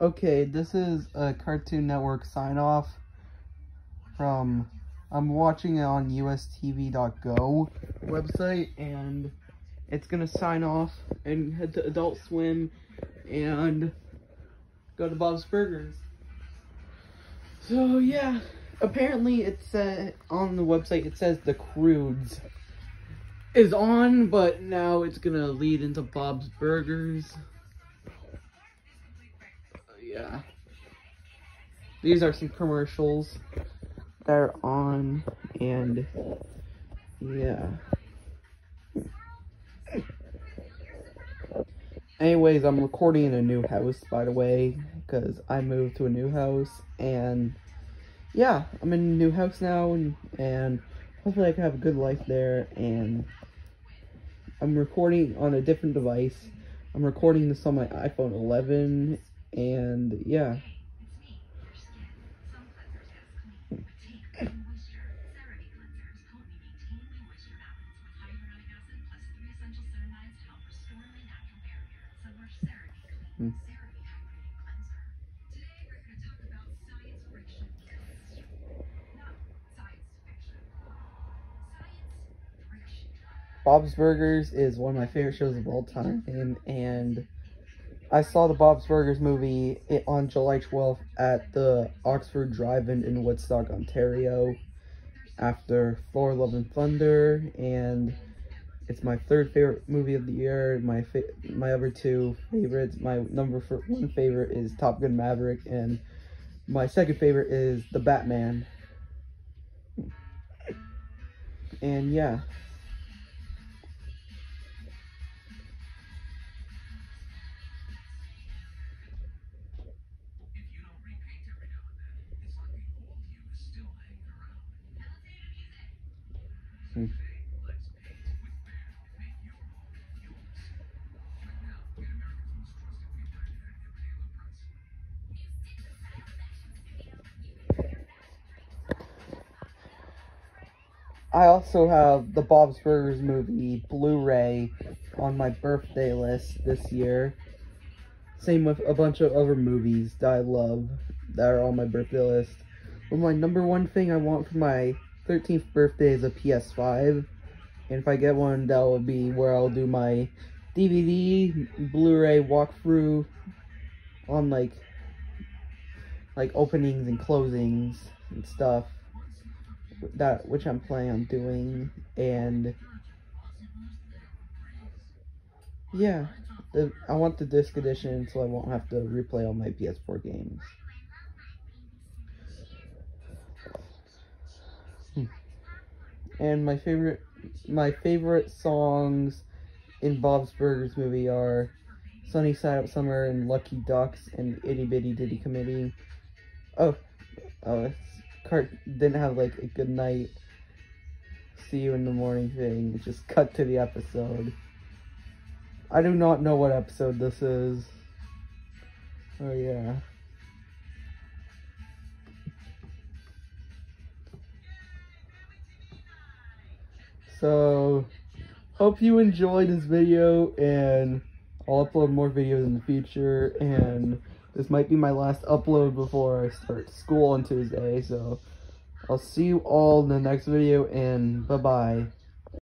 Okay, this is a Cartoon Network sign off from I'm watching it on ustv.go website and it's gonna sign off and head to Adult Swim and go to Bob's Burgers. So yeah, apparently it's uh, on the website it says the Croods is on, but now it's gonna lead into Bob's Burgers. Yeah. These are some commercials that are on, and yeah. Anyways, I'm recording in a new house, by the way, because I moved to a new house, and yeah, I'm in a new house now, and, and hopefully I can have a good life there, and I'm recording on a different device. I'm recording this on my iPhone 11, and yeah. Hmm. Bob's Burgers is one of my favorite shows of all time, and I saw the Bob's Burgers movie on July 12th at the Oxford Drive-In in Woodstock, Ontario, after Thor: Love and Thunder, and it's my third favorite movie of the year. My my other two favorites, my number one favorite is Top Gun Maverick, and my second favorite is The Batman. And yeah. I also have the Bob's Burgers movie Blu-ray on my birthday list this year. Same with a bunch of other movies that I love that are on my birthday list. But my number one thing I want for my 13th birthday is a PS5. And if I get one, that will be where I'll do my DVD, Blu-ray walkthrough on like like openings and closings and stuff that which I'm planning on doing and yeah I want the disc edition so I won't have to replay all my PS4 games and my favorite my favorite songs in Bob's Burgers movie are Sunny Side Up Summer and Lucky Ducks and Itty Bitty Ditty Committee oh oh Cart didn't have like a good night, see you in the morning thing. It just cut to the episode. I do not know what episode this is. Oh yeah. So, hope you enjoyed this video, and I'll upload more videos in the future, and this might be my last upload before I start school on Tuesday, so I'll see you all in the next video, and bye-bye.